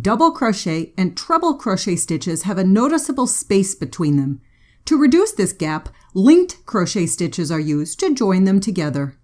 double crochet and treble crochet stitches have a noticeable space between them. To reduce this gap, linked crochet stitches are used to join them together.